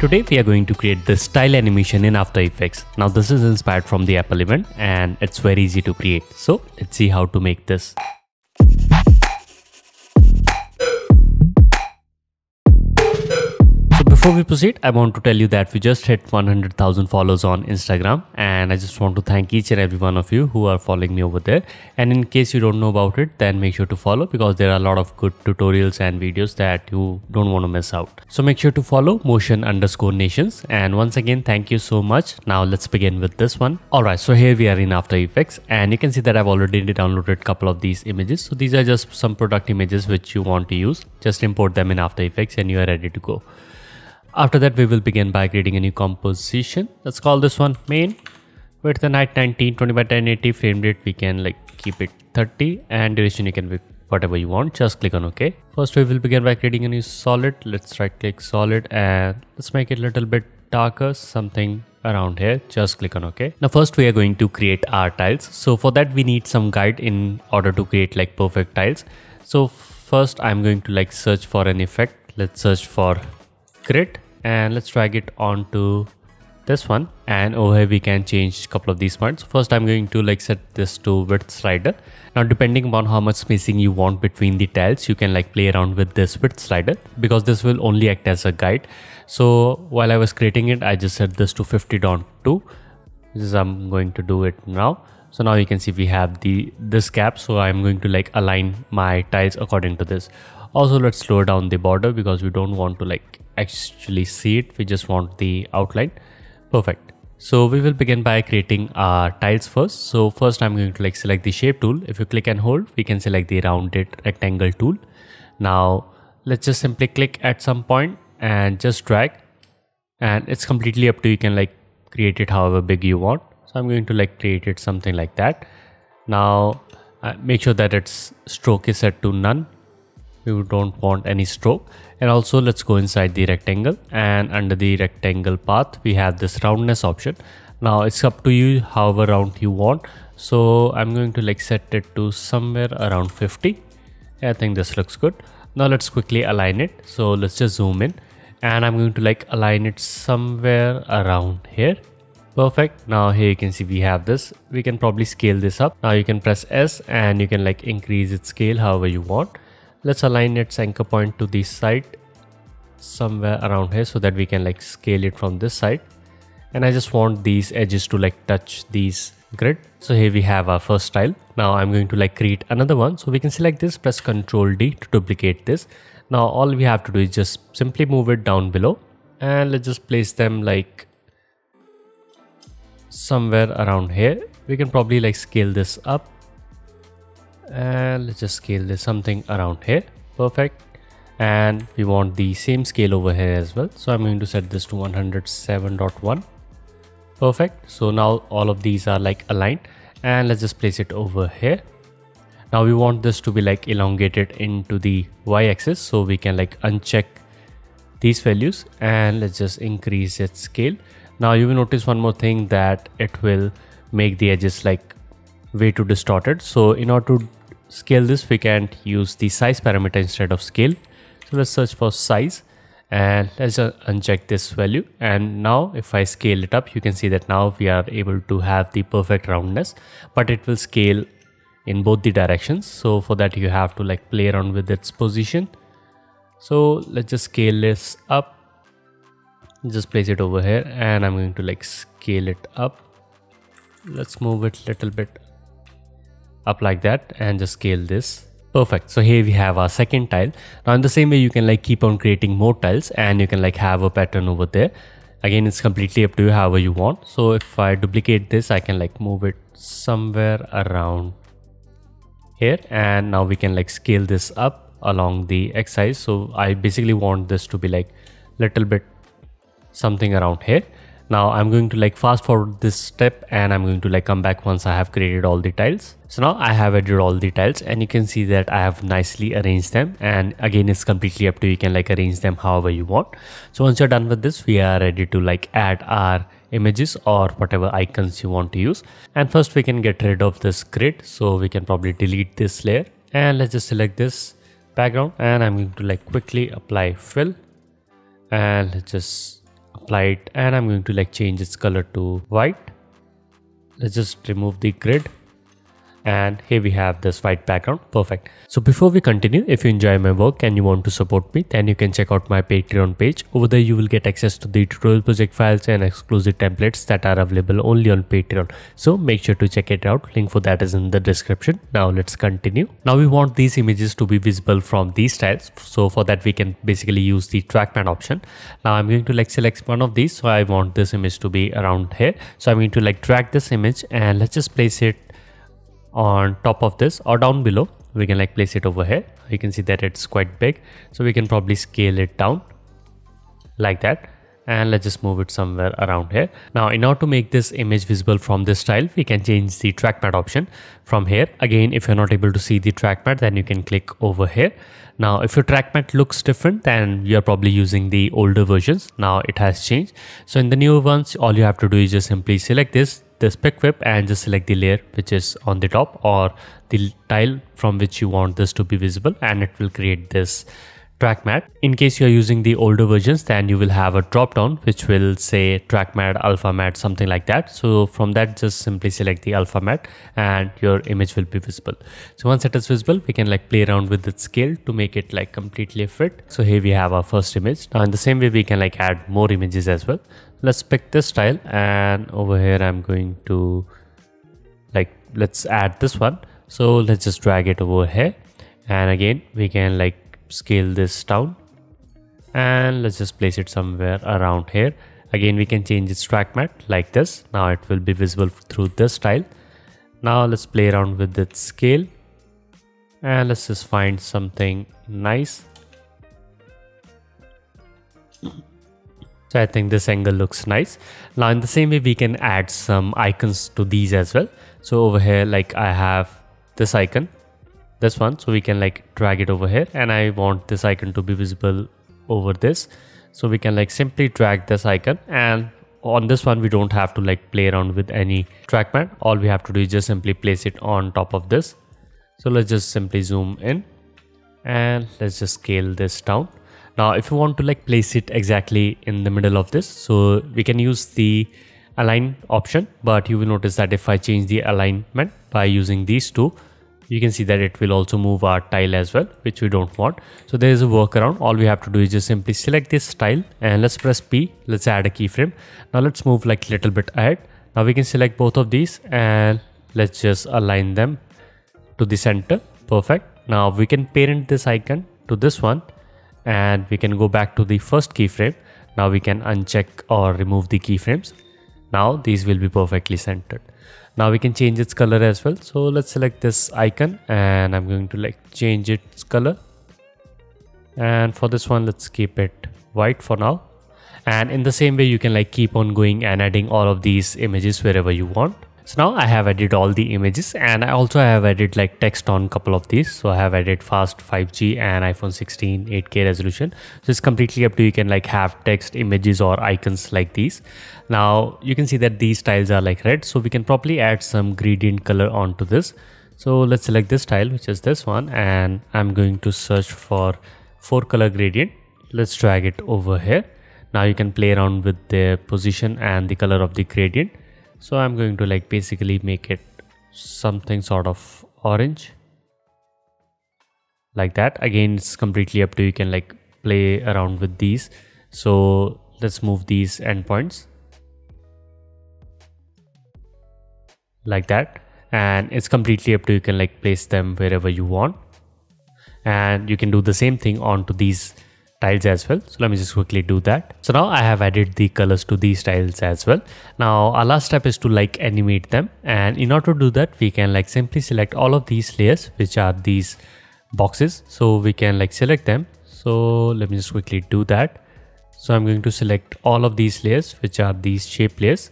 Today we are going to create this style animation in After Effects. Now this is inspired from the Apple event and it's very easy to create. So let's see how to make this. Before we proceed, I want to tell you that we just hit 100,000 followers on Instagram and I just want to thank each and every one of you who are following me over there. And in case you don't know about it, then make sure to follow because there are a lot of good tutorials and videos that you don't want to miss out. So make sure to follow motion underscore nations. And once again, thank you so much. Now let's begin with this one. Alright, so here we are in After Effects and you can see that I've already downloaded a couple of these images. So these are just some product images which you want to use. Just import them in After Effects and you are ready to go. After that, we will begin by creating a new composition. Let's call this one main. Width and height 1920 by 1080 frame rate. We can like keep it 30 and duration you can be whatever you want. Just click on OK. First, we will begin by creating a new solid. Let's right click solid and let's make it a little bit darker. Something around here just click on ok now first we are going to create our tiles so for that we need some guide in order to create like perfect tiles so first i'm going to like search for an effect let's search for grid and let's drag it onto this one. And over here we can change a couple of these points first i'm going to like set this to width slider. Now depending upon how much spacing you want between the tiles you can like play around with this width slider because this will only act as a guide. So while i was creating it i just set this to 50.2 this is i'm going to do it now. So now you can see we have the this gap. So i'm going to like align my tiles according to this. Also let's slow down the border because we don't want to like actually see it. We just want the outline. Perfect. So we will begin by creating our tiles first. So first i'm going to like select the shape tool. If you click and hold we can select the rounded rectangle tool. Now let's just simply click at some point and just drag. And it's completely up to you, can like create it however big you want. So i'm going to like create it something like that. Now uh, make sure that its stroke is set to none we don't want any stroke. And also let's go inside the rectangle. And under the rectangle path we have this roundness option. Now it's up to you however round you want. So i'm going to like set it to somewhere around 50 i think this looks good. Now let's quickly align it. So let's just zoom in. And i'm going to like align it somewhere around here. Perfect. Now here you can see we have this. We can probably scale this up. Now you can press s and you can like increase its scale however you want let's align its anchor point to the side somewhere around here so that we can like scale it from this side. And I just want these edges to like touch these grid. So here we have our first tile. Now I'm going to like create another one. So we can select this press ctrl D to duplicate this. Now all we have to do is just simply move it down below. And let's just place them like somewhere around here. We can probably like scale this up and let's just scale this something around here. Perfect. And we want the same scale over here as well. So i'm going to set this to 107.1 perfect. So now all of these are like aligned. And let's just place it over here. Now we want this to be like elongated into the y-axis so we can like uncheck these values. And let's just increase its scale. Now you will notice one more thing that it will make the edges like way too distorted. So in order to scale this we can't use the size parameter instead of scale. So let's search for size and let's uncheck this value. And now if I scale it up you can see that now we are able to have the perfect roundness but it will scale in both the directions. So for that you have to like play around with its position. So let's just scale this up. Just place it over here and I'm going to like scale it up. Let's move it a little bit up like that and just scale this. Perfect. So here we have our second tile. Now in the same way you can like keep on creating more tiles and you can like have a pattern over there. Again it's completely up to you however you want. So if i duplicate this i can like move it somewhere around here. And now we can like scale this up along the x-axis. So i basically want this to be like little bit something around here now I'm going to like fast forward this step and I'm going to like come back once I have created all the tiles. So now I have added all the tiles and you can see that I have nicely arranged them and again it's completely up to you. Can like arrange them however you want. So once you're done with this, we are ready to like add our images or whatever icons you want to use. And first we can get rid of this grid. So we can probably delete this layer and let's just select this background and I'm going to like quickly apply fill and just apply it and I'm going to like change its color to white. Let's just remove the grid and here we have this white background. Perfect. So before we continue if you enjoy my work and you want to support me then you can check out my patreon page. Over there you will get access to the tutorial project files and exclusive templates that are available only on patreon. So make sure to check it out. Link for that is in the description. Now let's continue. Now we want these images to be visible from these tiles so for that we can basically use the track matte option. Now i'm going to like select one of these. So i want this image to be around here. So i'm going to like drag this image and let's just place it on top of this or down below. We can like place it over here. You can see that it's quite big. So we can probably scale it down like that. And let's just move it somewhere around here. Now in order to make this image visible from this tile we can change the track matte option from here. Again if you're not able to see the track matte then you can click over here. Now if your track matte looks different then you're probably using the older versions. Now it has changed. So in the newer ones all you have to do is just simply select this this pick whip and just select the layer which is on the top or the tile from which you want this to be visible and it will create this track matte. In case you're using the older versions, then you will have a drop down which will say track matte, alpha matte, something like that. So from that, just simply select the alpha matte and your image will be visible. So once it is visible, we can like play around with the scale to make it like completely fit. So here we have our first image. Now in the same way, we can like add more images as well. Let's pick this tile and over here, I'm going to like, let's add this one. So let's just drag it over here. And again, we can like scale this down. And let's just place it somewhere around here. Again we can change its track matte like this. Now it will be visible through this tile. Now let's play around with its scale. And let's just find something nice so I think this angle looks nice. Now in the same way we can add some icons to these as well. So over here like I have this icon this one. So we can like drag it over here. And I want this icon to be visible over this. So we can like simply drag this icon. And on this one we don't have to like play around with any track matte all we have to do is just simply place it on top of this. So let's just simply zoom in. And let's just scale this down now if you want to like place it exactly in the middle of this so we can use the align option but you will notice that if I change the alignment by using these two you can see that it will also move our tile as well which we don't want. So there is a workaround. All we have to do is just simply select this tile and let's press p. Let's add a keyframe. Now let's move like a little bit ahead. Now we can select both of these and let's just align them to the center. Perfect. Now we can parent this icon to this one and we can go back to the first keyframe. Now we can uncheck or remove the keyframes. Now these will be perfectly centered. Now we can change its color as well. So let's select this icon and i'm going to like change its color. And for this one let's keep it white for now. And in the same way you can like keep on going and adding all of these images wherever you want so now I have added all the images and I also have added like text on couple of these. So I have added fast 5G and iPhone 16 8K resolution. So it's completely up to you. can like have text images or icons like these. Now you can see that these tiles are like red. So we can probably add some gradient color onto this. So let's select this tile, which is this one. And I'm going to search for four color gradient. Let's drag it over here. Now you can play around with the position and the color of the gradient so I'm going to like basically make it something sort of orange. Like that. Again it's completely up to you. you can like play around with these. So let's move these endpoints. Like that. And it's completely up to you. you can like place them wherever you want. And you can do the same thing onto these tiles as well. So let me just quickly do that. So now I have added the colors to these tiles as well. Now our last step is to like animate them. And in order to do that, we can like simply select all of these layers, which are these boxes. So we can like select them. So let me just quickly do that. So I'm going to select all of these layers, which are these shape layers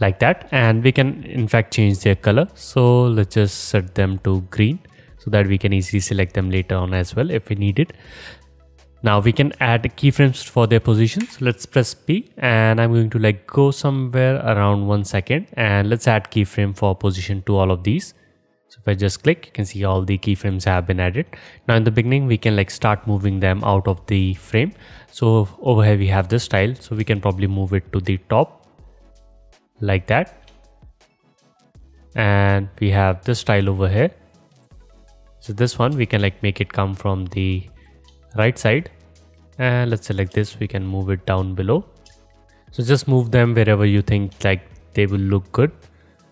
like that. And we can in fact change their color. So let's just set them to green so that we can easily select them later on as well if we need it. Now we can add keyframes for their positions. Let's press P and I'm going to like go somewhere around one second and let's add keyframe for position to all of these. So if I just click, you can see all the keyframes have been added. Now in the beginning, we can like start moving them out of the frame. So over here, we have this tile. So we can probably move it to the top like that. And we have this tile over here. So this one, we can like make it come from the right side. And let's select this, we can move it down below. So just move them wherever you think like they will look good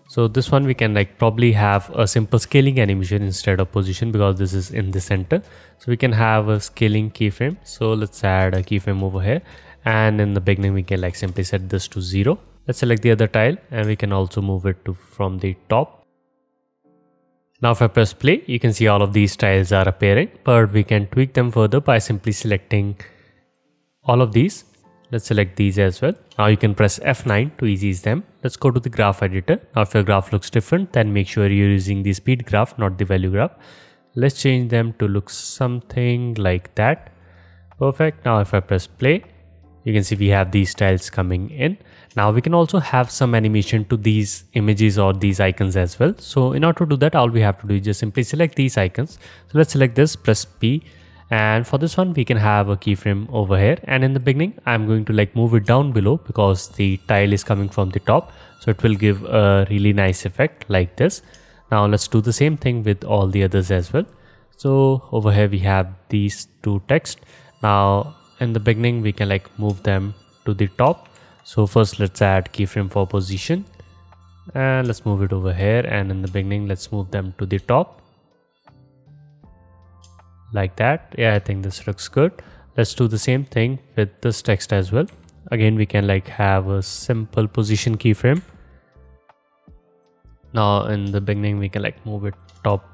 so this one we can like probably have a simple scaling animation instead of position because this is in the center. So we can have a scaling keyframe. So let's add a keyframe over here. And in the beginning, we can like simply set this to zero. Let's select the other tile and we can also move it to from the top. Now if I press play, you can see all of these tiles are appearing, but we can tweak them further by simply selecting all of these Let's select these as well. Now you can press F9 to ease them. Let's go to the graph editor. Now if your graph looks different, then make sure you're using the speed graph, not the value graph. Let's change them to look something like that. Perfect. Now if I press play, you can see we have these tiles coming in. Now we can also have some animation to these images or these icons as well. So in order to do that, all we have to do is just simply select these icons. So let's select this, press P. And for this one we can have a keyframe over here. And in the beginning i'm going to like move it down below because the tile is coming from the top. So it will give a really nice effect like this. Now let's do the same thing with all the others as well. So over here we have these two text. Now in the beginning we can like move them to the top so first let's add keyframe for position. And let's move it over here. And in the beginning let's move them to the top. Like that. Yeah i think this looks good. Let's do the same thing with this text as well. Again we can like have a simple position keyframe. Now in the beginning we can like move it top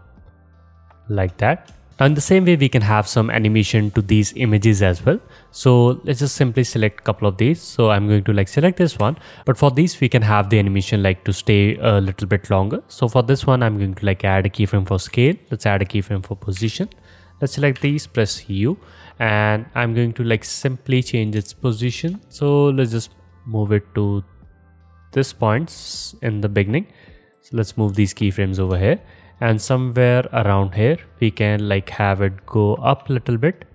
like that now in the same way we can have some animation to these images as well. So let's just simply select a couple of these. So i'm going to like select this one. But for these we can have the animation like to stay a little bit longer. So for this one i'm going to like add a keyframe for scale. Let's add a keyframe for position. Let's select these press u. And i'm going to like simply change its position. So let's just move it to this points in the beginning. So let's move these keyframes over here and somewhere around here we can like have it go up a little bit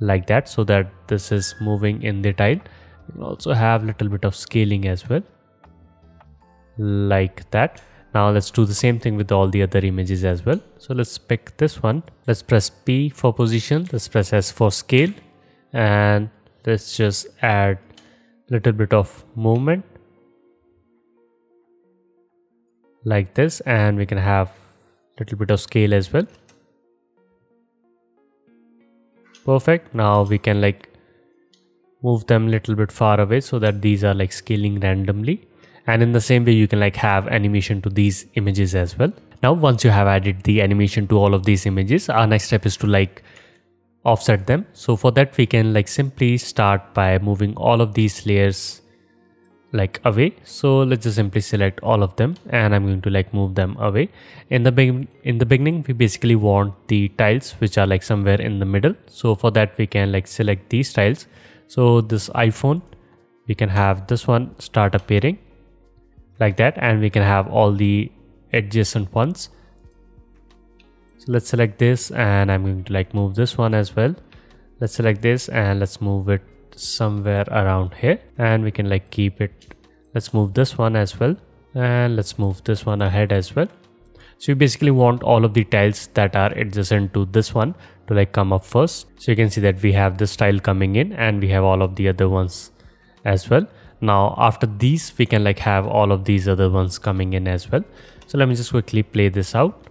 like that so that this is moving in the tile you can also have a little bit of scaling as well like that now let's do the same thing with all the other images as well. So let's pick this one. Let's press P for position. Let's press S for scale. And let's just add a little bit of movement like this and we can have a little bit of scale as well. Perfect. Now we can like move them a little bit far away so that these are like scaling randomly. And in the same way you can like have animation to these images as well. Now once you have added the animation to all of these images our next step is to like offset them. So for that we can like simply start by moving all of these layers like away. So let's just simply select all of them and i'm going to like move them away. In the be in the beginning we basically want the tiles which are like somewhere in the middle. So for that we can like select these tiles. So this iphone we can have this one start appearing like that and we can have all the adjacent ones. So let's select this and i'm going to like move this one as well. Let's select this and let's move it somewhere around here. And we can like keep it. Let's move this one as well. And let's move this one ahead as well. So you basically want all of the tiles that are adjacent to this one to like come up first. So you can see that we have this tile coming in and we have all of the other ones as well. Now after these we can like have all of these other ones coming in as well. So let me just quickly play this out.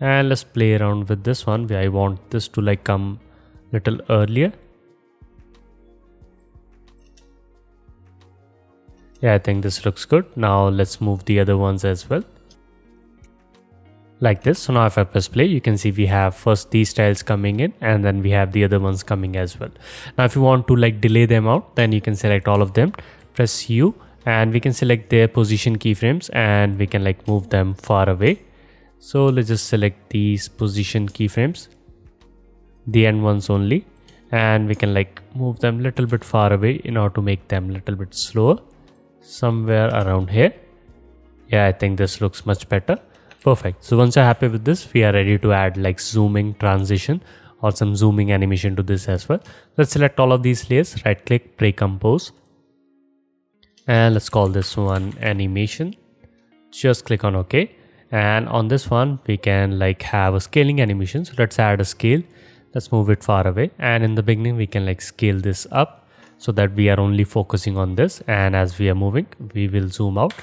And let's play around with this one where I want this to like come little earlier yeah I think this looks good. Now let's move the other ones as well. Like this. So now if i press play you can see we have first these tiles coming in and then we have the other ones coming as well. Now if you want to like delay them out then you can select all of them. Press u and we can select their position keyframes and we can like move them far away. So let's just select these position keyframes the end ones only and we can like move them a little bit far away in order to make them a little bit slower somewhere around here. Yeah i think this looks much better. Perfect. So once you're happy with this we are ready to add like zooming transition or some zooming animation to this as well. Let's select all of these layers. Right click pre-compose and let's call this one animation. Just click on ok. And on this one we can like have a scaling animation. So let's add a scale. Let's move it far away. And in the beginning we can like scale this up so that we are only focusing on this. And as we are moving we will zoom out.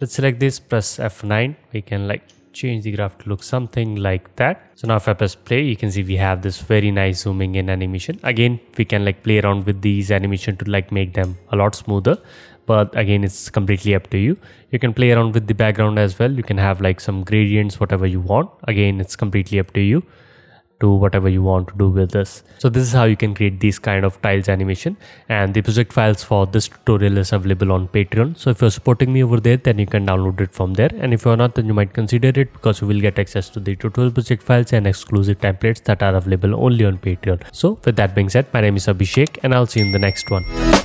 Let's select this press f9 we can like change the graph to look something like that. So now if i press play you can see we have this very nice zooming in animation. Again we can like play around with these animation to like make them a lot smoother. But again it's completely up to you. You can play around with the background as well. You can have like some gradients whatever you want. Again it's completely up to you do whatever you want to do with this. So this is how you can create these kind of tiles animation and the project files for this tutorial is available on Patreon. So if you're supporting me over there then you can download it from there and if you're not then you might consider it because you will get access to the tutorial project files and exclusive templates that are available only on Patreon. So with that being said my name is Abhishek and I'll see you in the next one.